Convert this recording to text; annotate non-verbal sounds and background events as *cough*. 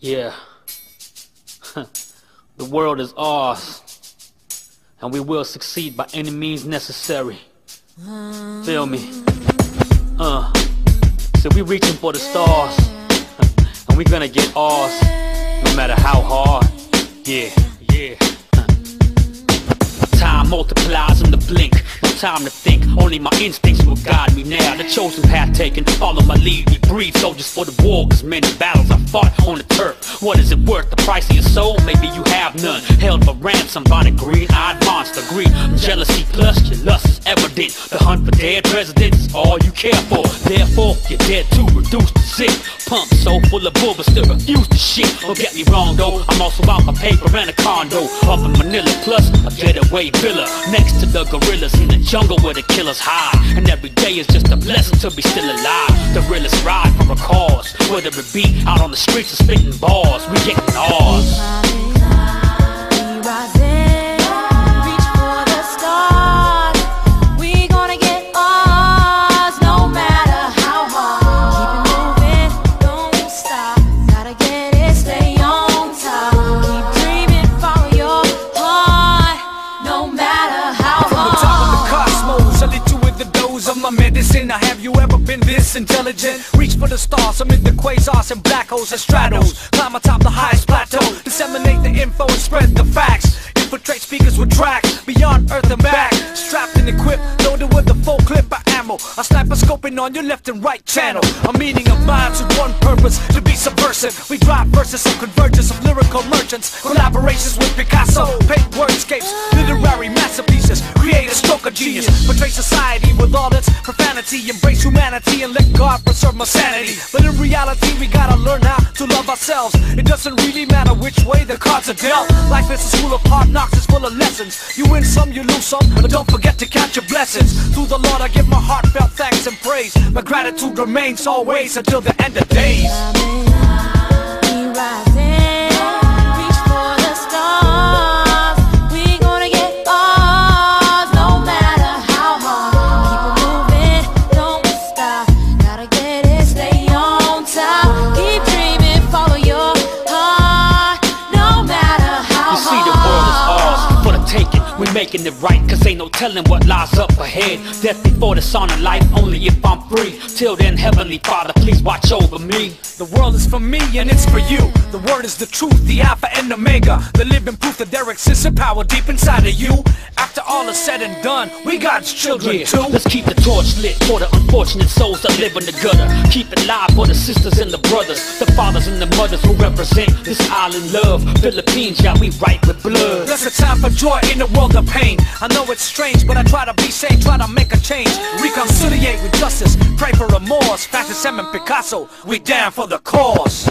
Yeah. *laughs* the world is ours. And we will succeed by any means necessary. Feel me? Uh. So we reaching for the stars. *laughs* and we gonna get ours. No matter how hard. Yeah, yeah. Time multiplies in the blink. No time to think. Only my instincts guide me now. The chosen path taken. Follow my lead. We breathe soldiers for the war. Cause many battles I fought on the turf. What is it worth? The price of your soul? Maybe you have none. Held for ransom by the green-eyed monster. Greed, jealousy plus your lust is evident. The hunt for dead presidents is all you care for. Therefore, you're dead to reduce to sick. Pump so full of bull, but still refuse to shit. Don't get me wrong though. I'm also out my paper and a condo. Up in Manila plus a getaway villa. Next to the gorillas in the jungle where the killers hide. And every day is just a blessing to be still alive. The realest ride for a cause. Whether it be out on the streets or spitting bars, we getting ours. Lit you with the dose of my medicine. Now, have you ever been this intelligent? Reach for the stars amid the quasars and black holes and stratos. Climb atop the highest plateau, disseminate the info and spread the facts. Infiltrate speakers with tracks beyond Earth and back. Strapped and equipped, scoping on your left and right channel. A meaning of minds with one purpose to be subversive. We drive verses of convergence of lyrical merchants. Collaborations with Pikaso, paint wordscapes, literary masterpieces. Create a stroke of genius. Portray society with all its profanity. Embrace humanity and let God preserve my sanity. But in reality, we gotta learn how to love ourselves. It doesn't really matter which way the cards are dealt. Life is a school of hard knocks, it's full of lessons. You win some, you lose some, but don't forget to count your blessings. Through the Lord, I give my heartfelt thanks and praise. My gratitude remains always until the end of days. Making it right, cause ain't no telling what lies up ahead. Death before the sun and life, only if I'm free. Till then, Heavenly Father, please watch over me. The world is for me and it's for you. The word is the truth, the Alpha and Omega. The living proof that there exists a power deep inside of you. After all is said and done, we God's children Yeah, too. let's keep the torch lit for the unfortunate souls that live in the gutter. Keep it live for the sisters and the brothers, the fathers and the mothers who represent this island love. Philippines, yeah, we right with blood. There's a time for joy in a world of pain. I know it's strange, but I try to be sane, try to make a change. Reconciliate with justice, pray for remorse. M. and Pikaso, we down for the cause.